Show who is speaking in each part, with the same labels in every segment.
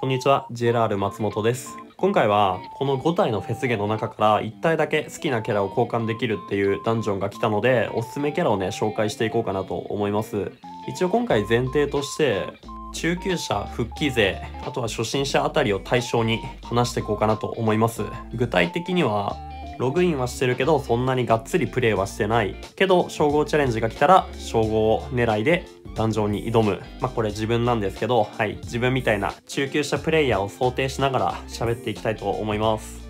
Speaker 1: こんにちは JRR 松本です。今回はこの5体のフェスゲの中から1体だけ好きなキャラを交換できるっていうダンジョンが来たのでおすすめキャラをね紹介していこうかなと思います。一応今回前提として中級者復帰勢あとは初心者あたりを対象に話していこうかなと思います。具体的にはログインはしてるけどそんなにがっつりプレイはしてない。けど称号チャレンジが来たら称号狙いでダンジョンに挑む。まあこれ自分なんですけどはい。自分みたいな中級者プレイヤーを想定しながら喋っていきたいと思います。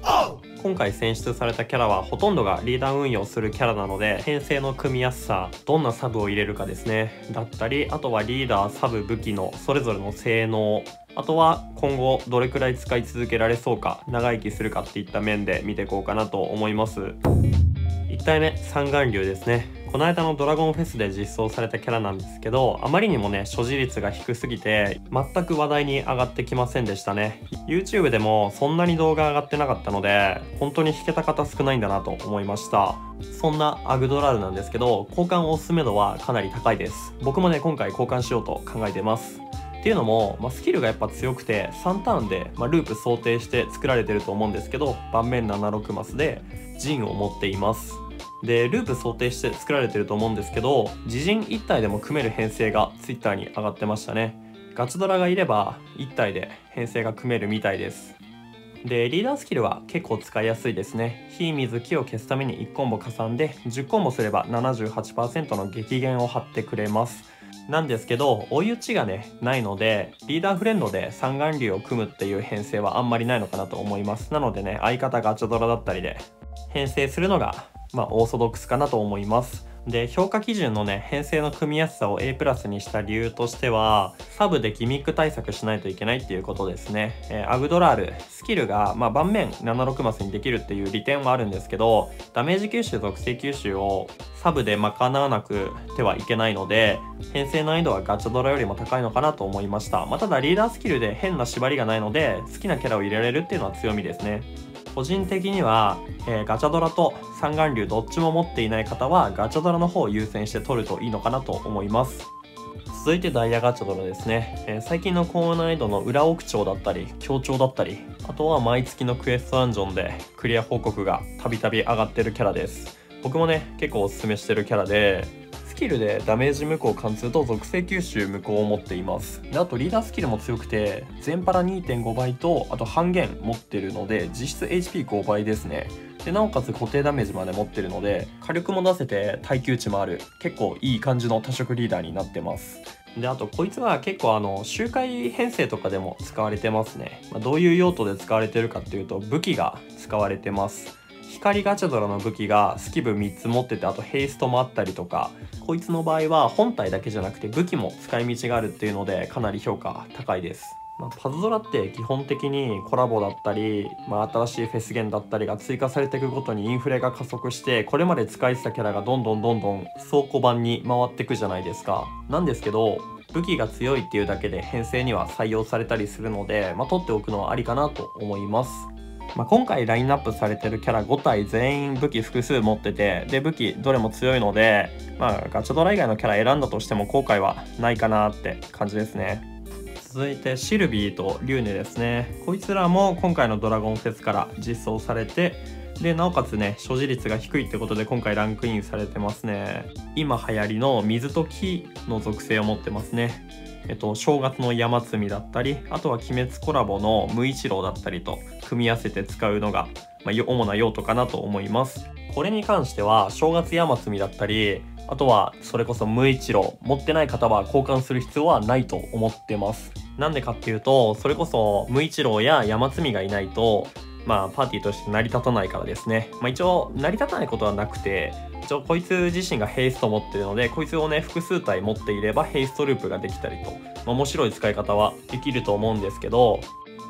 Speaker 1: 今回選出されたキャラはほとんどがリーダー運用するキャラなので編成の組みやすさどんなサブを入れるかですね。だったりあとはリーダーサブ武器のそれぞれの性能。あとは今後どれくらい使い続けられそうか長生きするかっていった面で見ていこうかなと思います。1体目三眼竜ですね。この間のドラゴンフェスで実装されたキャラなんですけどあまりにもね所持率が低すぎて全く話題に上がってきませんでしたね。YouTube でもそんなに動画上がってなかったので本当に弾けた方少ないんだなと思いました。そんなアグドラルなんですけど交換おすすめ度はかなり高いです。僕もね今回交換しようと考えてます。っていうのも、まあ、スキルがやっぱ強くて3ターンで、まあ、ループ想定して作られてると思うんですけど盤面76マスで陣を持っています。でループ想定して作られてると思うんですけど自陣1体でも組める編成が Twitter に上がってましたね。ガチドラがいれば1体で編成が組めるみたいです。でリーダースキルは結構使いやすいですね。火水木を消すために1コンボ加算で10コンボすれば78%の激減を張ってくれます。なんですけど追い打ちがねないのでリーダーフレンドで三眼竜を組むっていう編成はあんまりないのかなと思います。なのでね相方ガチャドラだったりで編成するのがまあオーソドックスかなと思います。で評価基準のね編成の組みやすさを A プラスにした理由としてはサブでギミック対策しないといけないっていうことですね、えー、アグドラールスキルが、まあ、盤面76マスにできるっていう利点はあるんですけどダメージ吸収属性吸収をサブで賄わなくてはいけないので編成難易度はガチャドラよりも高いのかなと思いました、まあ、ただリーダースキルで変な縛りがないので好きなキャラを入れられるっていうのは強みですね。個人的には、えー、ガチャドラと三眼竜どっちも持っていない方はガチャドラの方を優先して取るといいのかなと思います。続いてダイヤガチャドラですね、えー、最近の高難易度の裏奥町だったり協調だったりあとは毎月のクエストダンジョンでクリア報告がたびたび上がってるキャラです。僕もね結構おすすめしてるキャラでキルでダメージ無効貫通と属性吸収無効を持っています。であとリーダースキルも強くて全パラ2.5倍とあと半減持ってるので実質 HP5 倍ですね。でなおかつ固定ダメージまで持ってるので火力も出せて耐久値もある。結構いい感じの多色リーダーになってます。であとこいつは結構あの周回編成とかでも使われてますね、まあ、どういう用途で使われてるかっていうと武器が使われてます。光ガチャドラの武器がスキブ3つ持っててあとヘイストもあったりとかこいつの場合は本体だけじゃなくて武器も使い道があるっていうのでかなり評価高いです。まあ、パズドラって基本的にコラボだったり、まあ、新しいフェスゲンだったりが追加されていくごとにインフレが加速してこれまで使えてたキャラがどんどんどんどん倉庫版に回っていくじゃないですか。なんですけど武器が強いっていうだけで編成には採用されたりするので、まあ、取っておくのはありかなと思います。まあ、今回ラインナップされてるキャラ5体全員武器複数持っててで武器どれも強いので、まあ、ガチャドラ以外のキャラ選んだとしても後悔はないかなって感じですね。続いてシルビーとリューネですね。こいつらも今回のドラゴンフェスから実装されてでなおかつね所持率が低いってことで今回ランクインされてますね。今流行りの水と木の属性を持ってますね。えっと、正月の山積みだったりあとは鬼滅コラボの無一郎だったりと組み合わせて使うのが、まあ、主な用途かなと思います。これに関しては正月山積みだったりあとはそれこそ無一郎持ってない方は交換する必要はないと思ってます。なんでかっていうとそれこそ無一郎や山積みがいないとまあパーティーとして成り立たないからですね。まあ一応成り立たないことはなくて一応こいつ自身がヘイスト持ってるのでこいつをね複数体持っていればヘイストループができたりと、まあ、面白い使い方はできると思うんですけど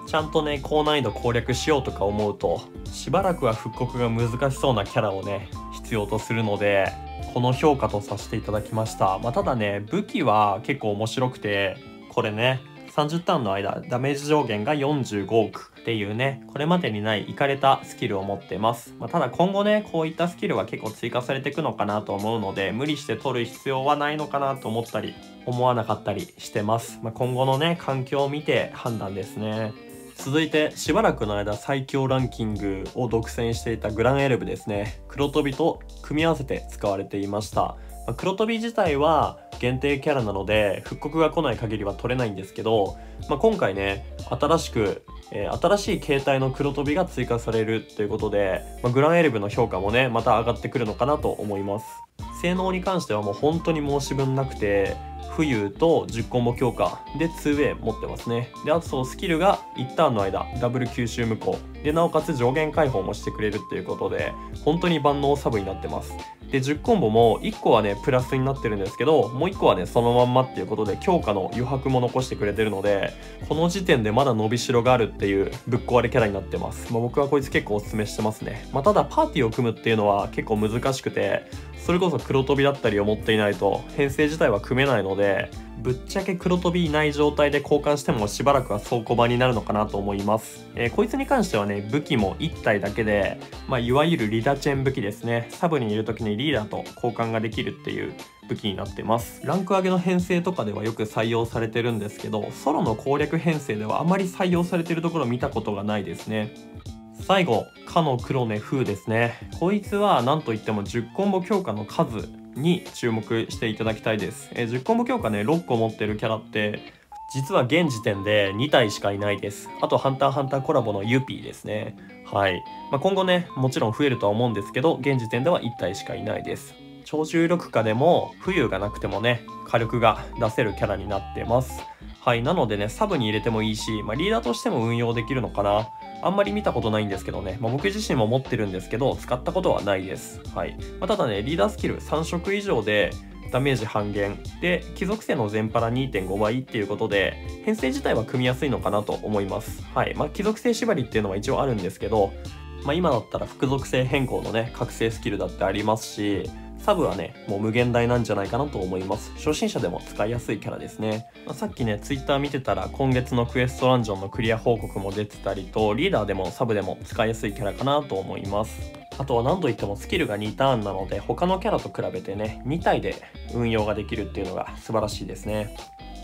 Speaker 1: ちゃんとね高難易度攻略しようとか思うとしばらくは復刻が難しそうなキャラをね必要とするのでこの評価とさせていただきました、まあ、ただね武器は結構面白くてこれね30ターンの間ダメージ上限が45億っていうねこれまでにないいかれたスキルを持ってます、まあ、ただ今後ねこういったスキルは結構追加されていくのかなと思うので無理して取る必要はないのかなと思ったり思わなかったりしてます、まあ、今後のね環境を見て判断ですね。続いてしばらくの間最強ランキングを独占していたグランエルブですね。黒飛びと組み合わせて使われていました。ま黒飛び自体は限定キャラなので復刻が来ない限りは取れないんですけど、まあ、今回ね新しく、えー、新しい形態の黒飛びが追加されるということで、まあ、グランエルブの評価もねまた上がってくるのかなと思います。性能に関してはもう本当に申し分なくて浮遊と10コンボ強化で 2way 持ってますね。であとそのスキルが1ターンの間ダブル吸収無効。でなおかつ上限解放もしてくれるっていうことで本当に万能サブになってます。で10コンボも1個はねプラスになってるんですけどもう1個はねそのまんまっていうことで強化の余白も残してくれてるのでこの時点でまだ伸びしろがあるっていうぶっ壊れキャラになってます、まあ、僕はこいつ結構おすすめしてますね、まあ、ただパーティーを組むっていうのは結構難しくてそれこそ黒飛びだったりを持っていないと編成自体は組めないのでぶっちゃけ黒飛びいない状態で交換してもしばらくは倉庫場になるのかなと思います、えー、こいつに関してはね武器も1体だけで、まあ、いわゆるリダチェン武器ですね。サブにいる時にリーダーと交換ができるっていう武器になってます。ランク上げの編成とかではよく採用されてるんですけどソロの攻略編成ではあまり採用されてるところ見たことがないですね。最後、かの黒根風ですね。こいつは何といっても10コンボ強化の数に注目していただきたいです。えー、10コンボ強化ね、6個持ってるキャラって、実は現時点で2体しかいないです。あと、ハンターハンターコラボのユピーですね。はい。まあ、今後ね、もちろん増えるとは思うんですけど、現時点では1体しかいないです。超重力化でも、浮遊がなくてもね、火力が出せるキャラになってます。はい。なのでね、サブに入れてもいいし、まあ、リーダーとしても運用できるのかな。あんまり見たことないんですけどね、まあ、僕自身も持ってるんですけど、使ったことはないです。はい。まあ、ただね、リーダースキル3色以上で、ダメージ半減で貴族性の全パラ2.5倍っていうことで編成自体は組みやすいのかなと思いますはいまあ貴族性縛りっていうのは一応あるんですけどまあ今だったら複属性変更のね覚醒スキルだってありますしサブはね、もう無限大なんじゃないかなと思います。初心者でも使いやすいキャラですね。まあ、さっきね、ツイッター見てたら今月のクエストランジョンのクリア報告も出てたりと、リーダーでもサブでも使いやすいキャラかなと思います。あとは何といってもスキルが2ターンなので、他のキャラと比べてね、2体で運用ができるっていうのが素晴らしいですね。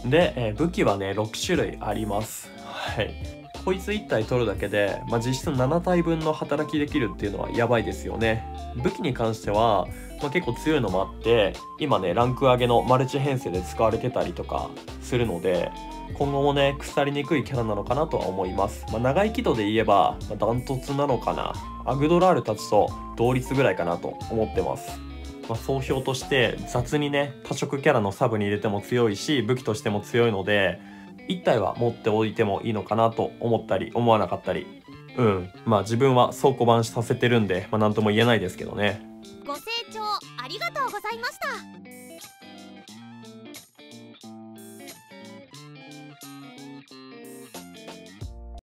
Speaker 1: で、えー、武器はね、6種類あります。はい。こいつ1体取るだけで、まあ、実質7体分の働きできるっていうのはやばいですよね。武器に関しては、まあ、結構強いのもあって今ねランク上げのマルチ編成で使われてたりとかするので今後もね腐りにくいキャラなのかなとは思います、まあ、長生き度で言えば、まあ、ダントツなのかな。アグドラールたちと同率ぐらいかなと思ってます。まあ、総評として雑にね多色キャラのサブに入れても強いし武器としても強いので1体は持っておいてもいいのかなと思ったり思わなかったり。うん。まあ自分は倉庫版させてるんで、まあ、何とも言えないですけどね。
Speaker 2: ご清聴ありがとうございました。